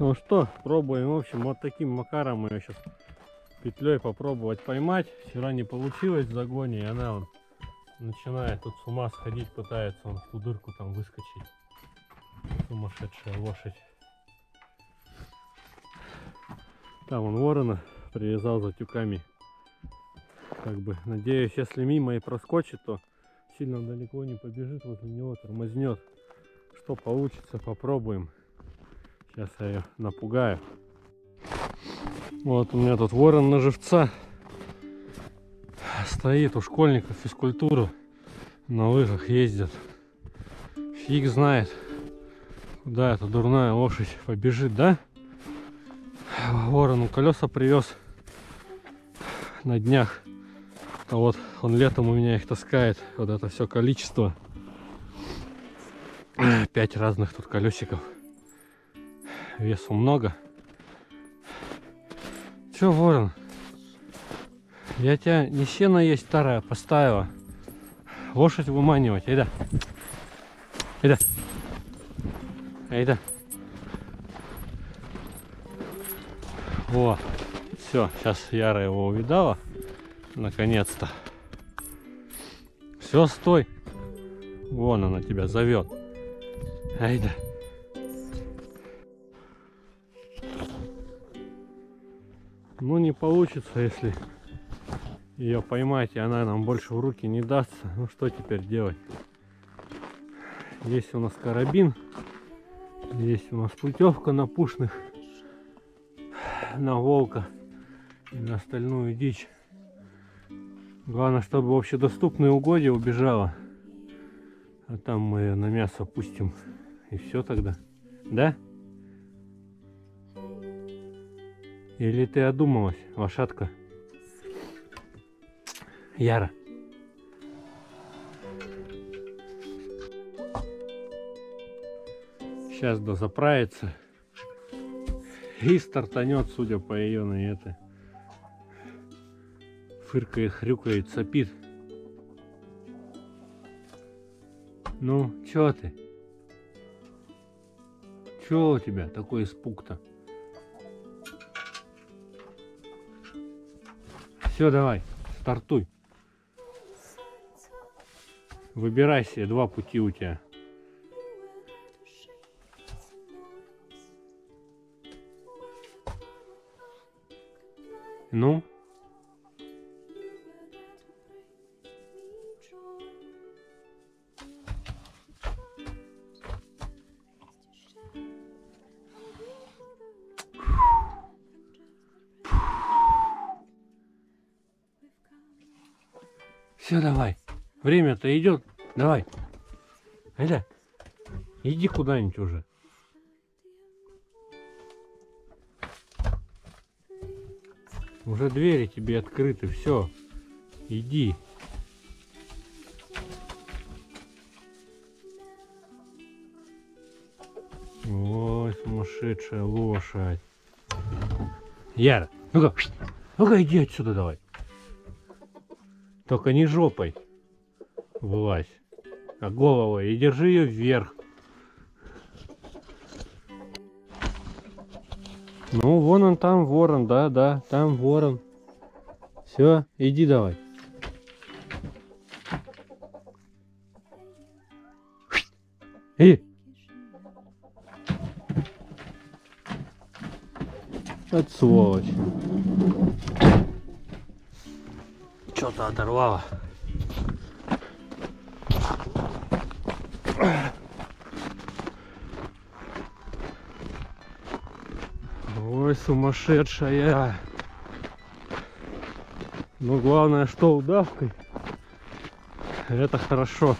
Ну что, пробуем. В общем, вот таким макаром ее сейчас петлей попробовать поймать. Вчера не получилось в загоне, и она он начинает тут с ума сходить, пытается он в ту дырку там выскочить. Сумасшедшая лошадь. Там он ворона привязал за тюками. Как бы, надеюсь, если мимо и проскочит, то сильно далеко не побежит возле него, тормознет. Что получится, попробуем. Сейчас я ее напугаю. Вот у меня тут ворон на живца. Стоит у школьников физкультуру. На лыжах ездят. Фиг знает, куда эта дурная лошадь побежит, да? Ворону колеса привез на днях. А вот он летом у меня их таскает. Вот это все количество. Пять разных тут колесиков. Весу много. Че, ворон? Я тебя не сено есть старая поставила. Лошадь выманивать. Айда. Айда. Айда. О, все, сейчас Яра его увидала. Наконец-то. Все, стой. Вон она тебя зовет. Айда. Ну не получится, если ее поймать, и она нам больше в руки не дастся. Ну что теперь делать? Есть у нас карабин, есть у нас путевка на пушных, на волка и на остальную дичь. Главное, чтобы общедоступные угодья убежала. А там мы ее на мясо пустим. И все тогда. Да? Или ты одумалась, лошадка? Яра. Сейчас дозаправится. И стартанет, судя по ее на это. Фыркает, хрюкает, сопит. Ну, чё ты? Чё у тебя такой испуг-то? Все, давай, стартуй. Выбирай себе, два пути у тебя. Ну? Все, давай. Время-то идет. Давай. Айда. Иди куда-нибудь уже. Уже двери тебе открыты. Все. Иди. Ой, сумасшедшая лошадь. Яра, ну-ка, ну-ка иди отсюда давай. Только не жопой вылазь, а головой. И держи ее вверх. Ну, вон он там, ворон, да, да, там ворон. Все, иди давай. И. Вот сволочь. Что-то оторвало. Ой, сумасшедшая. Но главное, что удавкой. Это хорошо.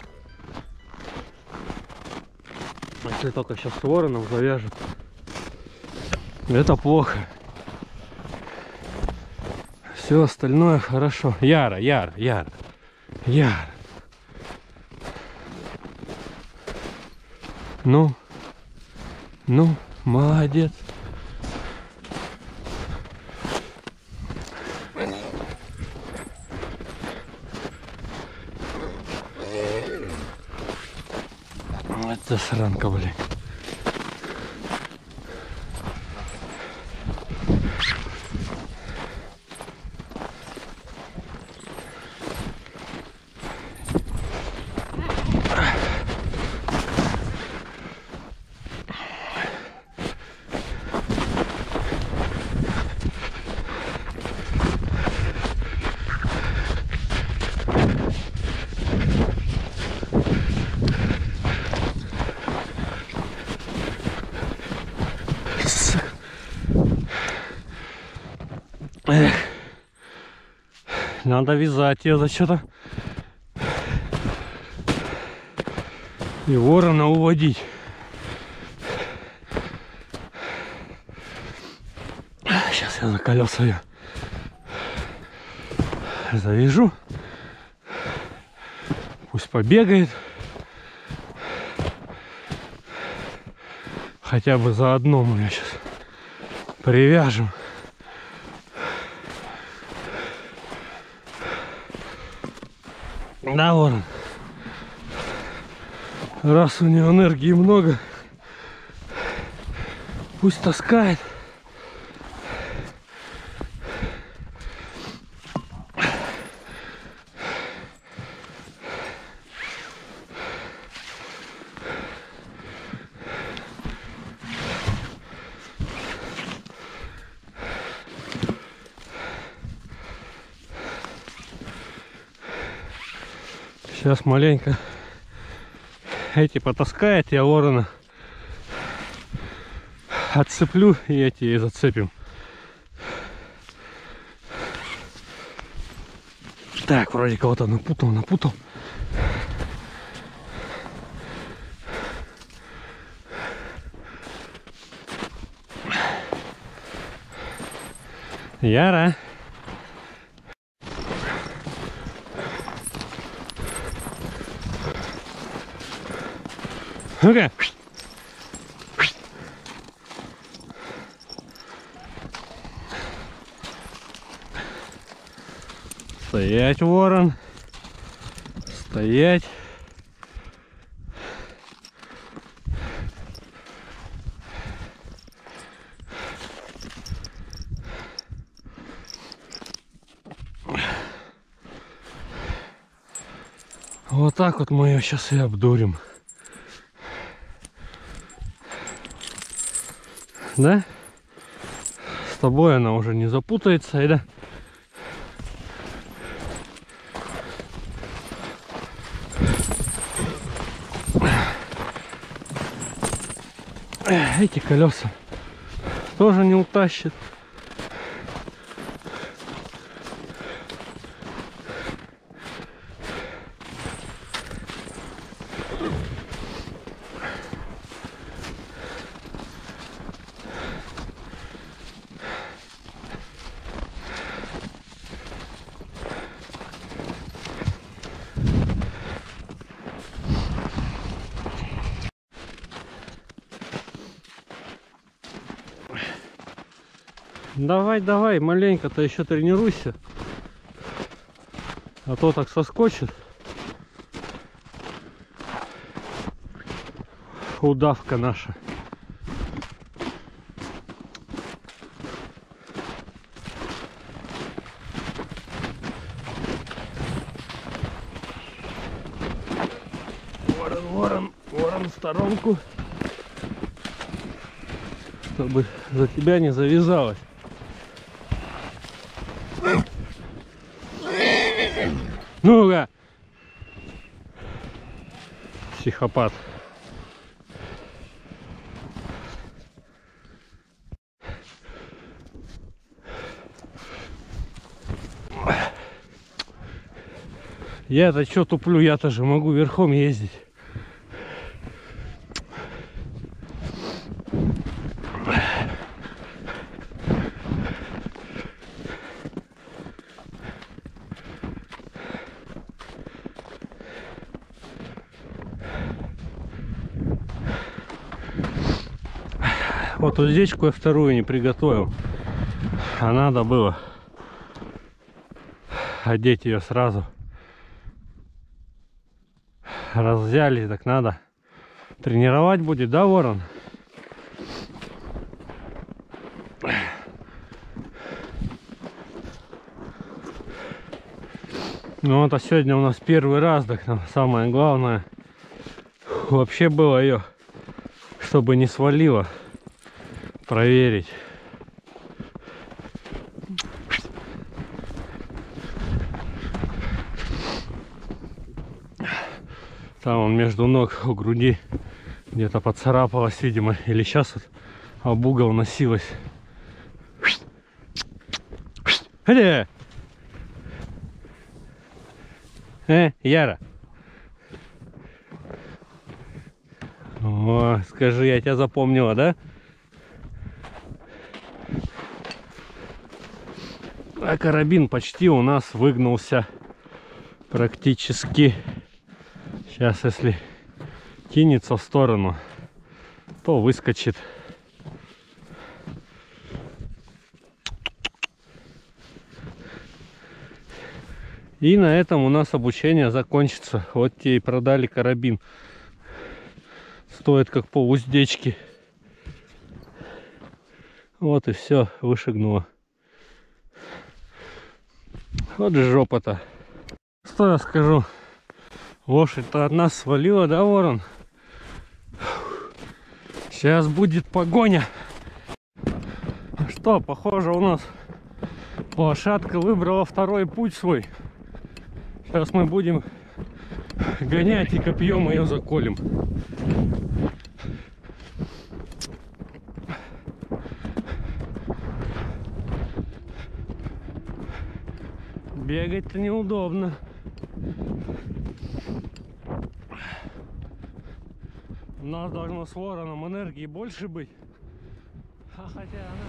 Если только сейчас с вороном завяжет. Это плохо. Все остальное хорошо. Яра, Яра, Яра. Яра. Ну, ну, молодец. Вот засранка, блин. Надо вязать ее за что-то. И ворона уводить. Сейчас я на колеса ее завяжу. Пусть побегает. Хотя бы заодно мы ее сейчас привяжем. Да, ворон. Раз у нее энергии много, пусть таскает. Сейчас маленько эти потаскает, я ворона отцеплю и эти и зацепим. Так, вроде кого-то напутал, напутал. Яра. Ну-ка. Стоять, ворон. Стоять. Вот так вот мы ее сейчас и обдурим. Да? С тобой она уже не запутается, да? Эти колеса тоже не утащит. Давай, давай, маленько-то еще тренируйся. А то так соскочит. Удавка наша. Ворон, ворон, ворон в сторонку. Чтобы за тебя не завязалось. Ну-ка! Психопат. Я-то что туплю, я-то же могу верхом ездить. Вот уздечку я вторую не приготовил. А надо было одеть ее сразу. Раз взяли, так надо. Тренировать будет, да, ворон? Ну это сегодня у нас первый раз, так нам самое главное вообще было ее, чтобы не свалило проверить. Там он между ног у груди где-то поцарапалась, видимо, или сейчас вот об угол носилась. Хля. Э, Яра. О, скажи, я тебя запомнила, да? А карабин почти у нас выгнулся практически. Сейчас, если кинется в сторону, то выскочит. И на этом у нас обучение закончится. Вот тебе и продали карабин. Стоит как по уздечке. Вот и все, вышагнуло. Вот жопа-то. Что я скажу? Лошадь-то от нас свалила, да, ворон? Сейчас будет погоня. Что, похоже, у нас лошадка выбрала второй путь свой. Сейчас мы будем гонять и копьем ее заколем. Бегать-то неудобно. У нас должно с вороном энергии больше быть. А хотя она...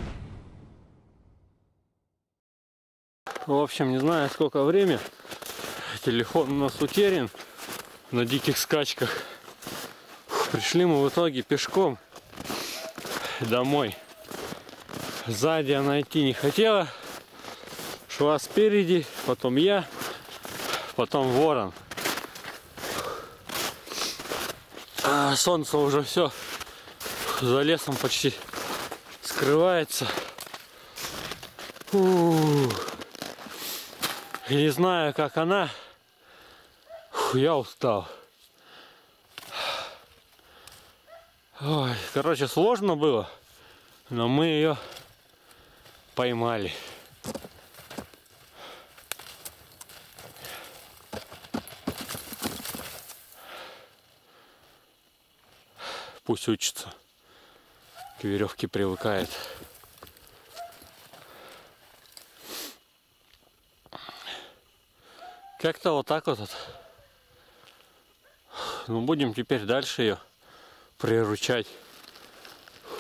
В общем, не знаю сколько время. Телефон у нас утерян на диких скачках. Пришли мы в итоге пешком домой. Сзади она идти не хотела. Шла спереди, потом я, потом ворон. А солнце уже все за лесом почти скрывается. Ух. Не знаю, как она. Фу, я устал. Ой, короче, сложно было, но мы ее поймали. Пусть учится. К веревке привыкает. Как-то вот так вот. Ну, будем теперь дальше ее приручать.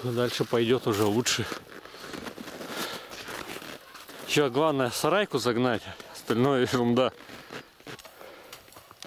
Дальше пойдет уже лучше. Еще главное сарайку загнать, остальное ерунда.